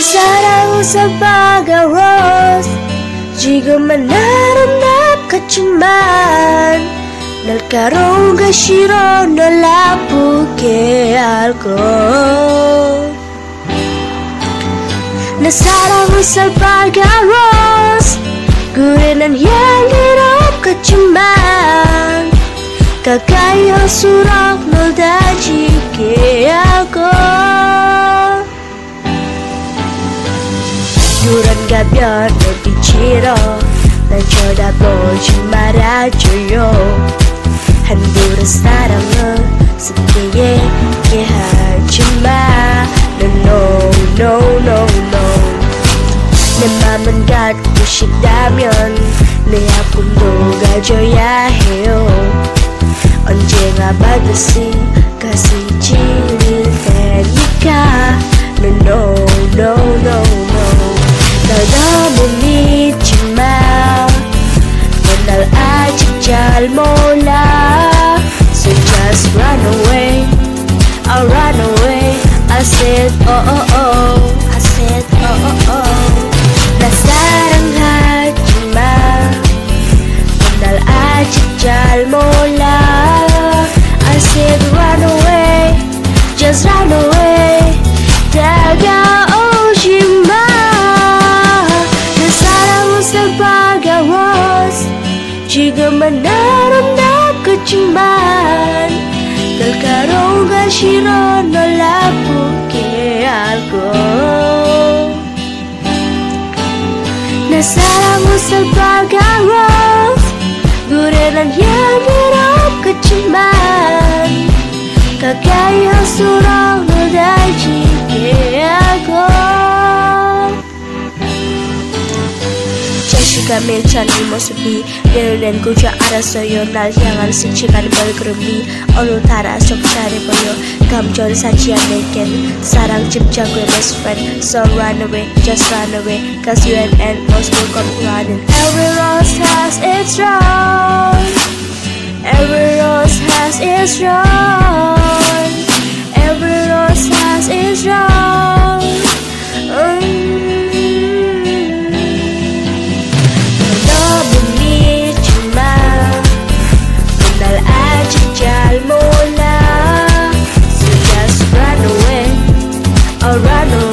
사랑 사바가 rose 지금은 아름답겠지만 날카로운가 싫어 널 아프게 할걸 내 사랑은 살빨간 rose 그래 난 향기롭겠지만 가까이 할수록 Suranga björne pichiro Den körda blåsen maraggio Han borde starama Suteye kehachima No no no no no. Namamangat ko si Damian Naya kunduga joya heo Onde nga ba kasi kasi aja So just run away. I'll run away. I said oh oh oh. I said oh oh oh. Nasarang hajima Menal aja jal mola I said run away. Just run away. Daga 지금은 아름답겠지만 날카로운가 싫어 그 널 아프게 알고 내 사랑 우선 반가워 노래는 향기롭겠지만 가까이 할수록 Jessica Milton Mosubi Yerulen kuja araso yo nal yangan sichikan belgrumi Olu tara sok sari boyo Kam jon sachian Sarang chip jagwe best friend So run away, just run away Cause you and and most will come running Every rose has its rose. Every rose has its rose ride